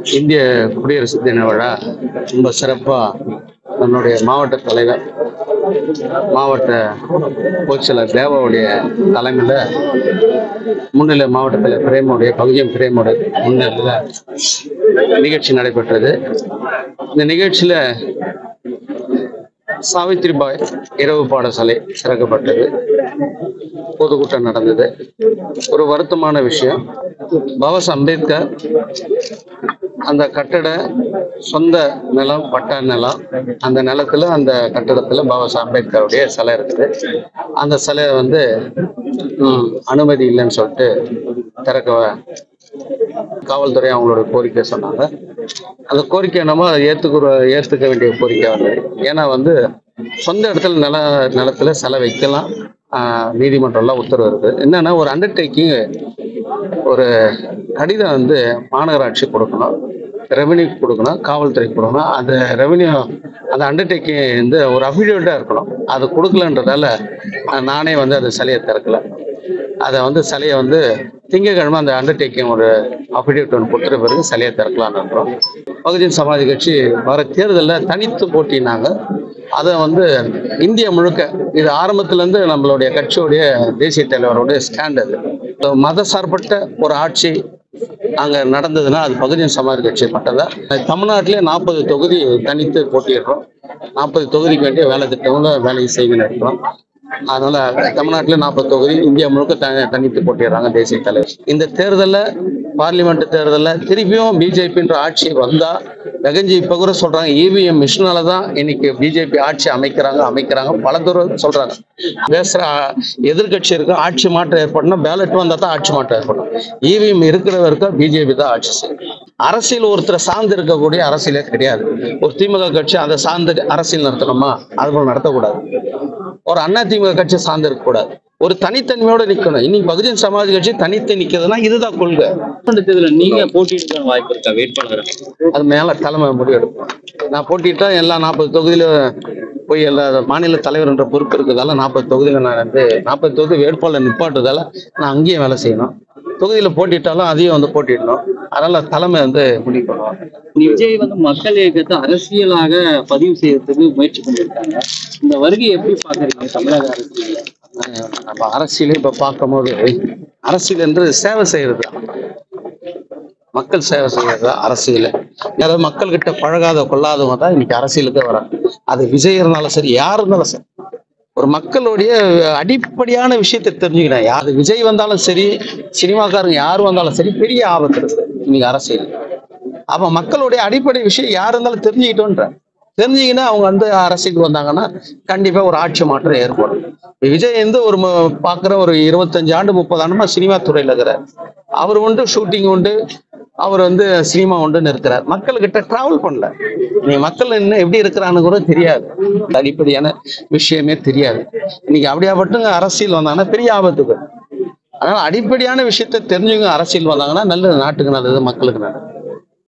இந்திய குடியரசு தின விழா ரொம்ப சிறப்பாக நம்மளுடைய மாவட்ட தலைவர் மாவட்ட பொதுச்செயலர் தேவாவுடைய தலைமையில் முன்னிலை மாவட்ட தலைவர் பிரேமுடைய பகுதியம் பிரேமுடைய முன்னிலையில் நிகழ்ச்சி நடைபெற்றது. இந்த நிகழ்ச்சியில் சாவித்ரிபாய் இரவு பாடசாலை திறக்கப்பட்டது. பொதுக்கூட்டம் நடந்தது. ஒரு வருத்தமான விஷயம். பாபாஸ் அம்பேத்கர் அந்த கட்டட சொந்த நிலம் பட்டா நிலம் அந்த நிலத்துல அந்த கட்டடத்துல பாபா அம்பேத்கருடைய சிலை இருக்குது. அந்த சிலை வந்து அனுமதி இல்லைன்னு சொல்லிட்டு திறக்க காவல்துறை அவங்களோட கோரிக்கை சொன்னாங்க. அந்த கோரிக்கை என்னமோ அதை ஏத்துக்கிற ஏத்துக்க வேண்டிய கோரிக்கை வந்தது ஏன்னா வந்து சொந்த இடத்துல நில நிலத்துல சிலை வைக்கலாம். நீதிமன்றம்லாம் உத்தரவு இருக்கு. என்னன்னா ஒரு அண்டர்டேக்கிங் ஒரு கடிதம் வந்து மாநகராட்சி கொடுக்கணும் ரெவென்யூ கொடுக்கணும் காவல்துறை கொடுக்கணும். அந்த ரெவென்யூ அந்த அண்டர்டேக்கிங் வந்து ஒரு அஃபிடேவிட்டாக இருக்கணும். அது கொடுக்கலன்றதால நானே வந்து அந்த சிலையை திறக்கல. அதை வந்து சிலையை வந்து திங்கக்கிழமை அந்த அண்டர்டேக்கிங் ஒரு அஃபிடேவிட் ஒன்று கொடுத்த பிறகு சிலையை திறக்கலான்னு இருக்கிறோம். பகுஜன் சமாஜ் கட்சி வர தேர்தலில் தனித்து போட்டினாங்க. அதை வந்து இந்தியா முழுக்க இது ஆரம்பத்திலேருந்து நம்மளுடைய கட்சியுடைய தேசிய தலைவருடைய ஸ்டாண்ட் அது. மத சார்பட்ட ஒரு ஆட்சி அங்க நடந்ததுன்னா அது பகுஜன் சமாஜ் கட்சி மட்டும்தான். தமிழ்நாட்டிலே நாற்பது தொகுதி தனித்து போட்டியிடுறோம். நாற்பது தொகுதிக்கு வேண்டிய வேலை திட்டங்களை வேலையை செய்து இருக்கிறோம். அதனால தமிழ்நாட்டில் நாற்பது தொகுதி இந்தியா முழுக்க தனித்து போட்டிடுறாங்க தேசிய தலைவர். இந்த தேர்தலில் பார்லிமெண்ட் தேர்தலில் திருப்பியும் பிஜேபின்ற ஆட்சி வந்தா நெகஞ்சி இப்ப கூட சொல்றாங்க இவிஎம் மிஷினால தான் இன்னைக்கு பிஜேபி ஆட்சி அமைக்கிறாங்க அமைக்கிறாங்க. பல தூரம் சொல்றாங்க. பேசுற எதிர்கட்சி எதிர்க்கட்சி இருக்கு ஆட்சி மாற்றம் ஏற்படணும். பேலட் வந்தால் தான் ஆட்சி மாற்றம் ஏற்படும் இவிஎம் இருக்கிற வரைக்கும் பிஜேபி தான் ஆட்சி செய்யும் அரசியல் ஒருத்தரை சார்ந்து இருக்கக்கூடிய அரசியலே கிடையாது. ஒரு திமுக கட்சி அதை சார்ந்து அரசியல் நடத்தணுமா? அது போல நடத்தக்கூடாது. ஒரு அண்ணா திமுக கட்சி சார்ந்து இருக்கக்கூடாது. ஒரு தனித்தன்மையோட நிக்கணும். இன்னைக்கு பகுஜன் சமாஜ் கட்சி தனித்து நிக்கிறதுனா இதுதான் கொள்கை. இதுல நீங்க போட்டியிட வாய்ப்பு இருக்கா? வேட்பாளர்? அது மேல தலைமை முடிவெடுப்போம். நான் போட்டிட்டா எல்லா நாற்பது தொகுதியில போய் எல்லா மாநில தலைவர் என்ற பொறுப்பு இருக்கிறதால நாற்பது தொகுதியில நான் வந்து நாற்பது தொகுதி வேட்பாளர் நிப்பாட்டுறதால நான் அங்கேயும் வேலை செய்யணும். தொகுதியில போட்டிட்டாலும் அதையும் வந்து போட்டிடணும் அதனால தலைமை வந்து முடிவு பண்ணுவோம். விஜய் வந்து மக்கள் இயக்கத்தை அரசியலாக பதிவு செய்யறதுக்கு முயற்சி பண்ணிருக்காங்க இந்த வருகை எப்படி பாக்குறீங்க தமிழக அரசியல் நம்ம அரசியலே இப்ப பார்க்கும்போது அரசியல் என்று சேவை செய்யறது. மக்கள் சேவை செய்யறது அரசியல். யாராவது மக்கள் கிட்ட பழகாத கொள்ளாதவங்க தான் இன்னைக்கு அரசியலுக்கு வராங்க. அது விஜய் இருந்தாலும் சரி யார் இருந்தாலும் சரி. ஒரு மக்களுடைய அடிப்படையான விஷயத்தை தெரிஞ்சுக்கணும். யார் விஜய் வந்தாலும் சரி சினிமாக்காரங்க யார் வந்தாலும் சரி பெரிய ஆபத்து இருக்கு இன்னைக்கு அரசியல். அப்ப மக்களுடைய அடிப்படை விஷயம் யார் இருந்தாலும் தெரிஞ்சுக்கிட்டோன்ற. தெரிஞ்சீங்கன்னா அவங்க வந்து அரசியலுக்கு வந்தாங்கன்னா கண்டிப்பா ஒரு ஆட்சி மாற்றம் ஏற்படும். விஜய் வந்து ஒரு பாக்குற ஒரு இருபத்தஞ்சு ஆண்டு முப்பது ஆண்டுமா சினிமா துறையில இருக்கிறார். அவர் உண்டு ஷூட்டிங் உண்டு அவர் வந்து சினிமா உண்டு நிறுத்துறாரு மக்கள்கிட்ட டிராவல் பண்ணல. நீ மக்கள் என்ன எப்படி இருக்கிறான்னு கூட தெரியாது. அடிப்படையான விஷயமே தெரியாது. இன்னைக்கு அப்படியா மட்டும் அரசியல் வந்தாங்கன்னா பெரிய ஆபத்துக்கு அதனால அடிப்படையான விஷயத்த தெரிஞ்சவங்க அரசியல் வந்தாங்கன்னா நல்லது நாட்டுக்கு நல்லது மக்களுக்கு நல்லது.